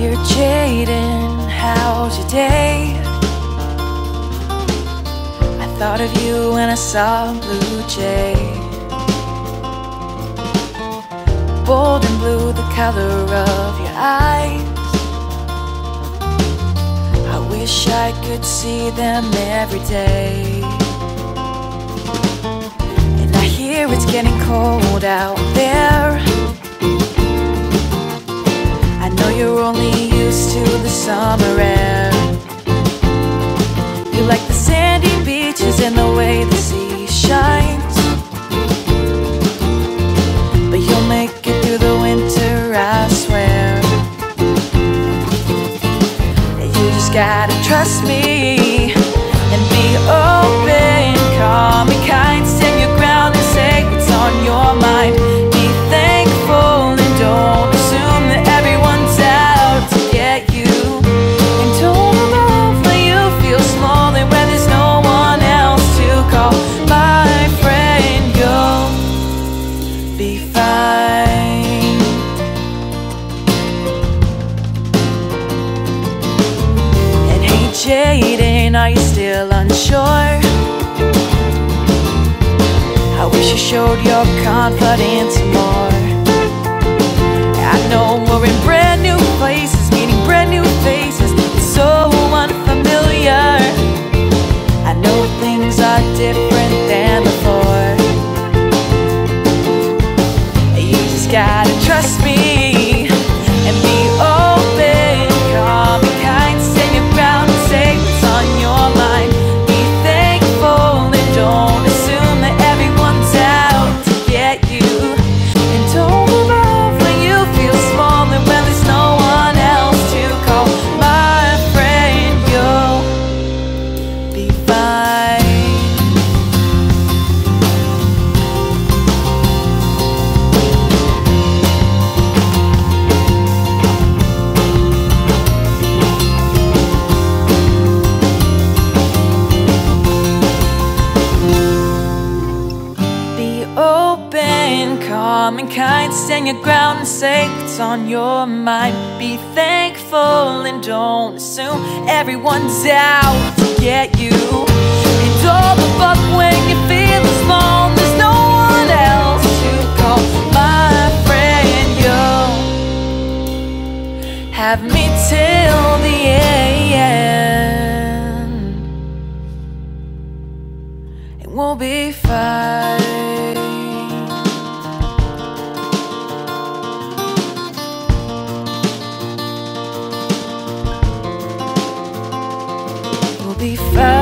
Dear Jayden, how's your day? I thought of you when I saw Blue Jay. Bold and blue, the color of your eyes. I wish I could see them every day. And I hear it's getting cold out there. Summer air. You like the sandy beaches and the way the sea shines. But you'll make it through the winter, I swear. You just gotta trust me still unsure? I wish you showed your confidence more. I know we're in brand new places, meeting brand new faces. It's so unfamiliar. I know things are different than before. You just gotta trust me and. Stand your ground and say what's on your mind. Be thankful and don't assume everyone's out to get you. And don't give up when you feel alone. There's no one else to call. My friend, you'll have me till the end. And we'll be fine. Be fine.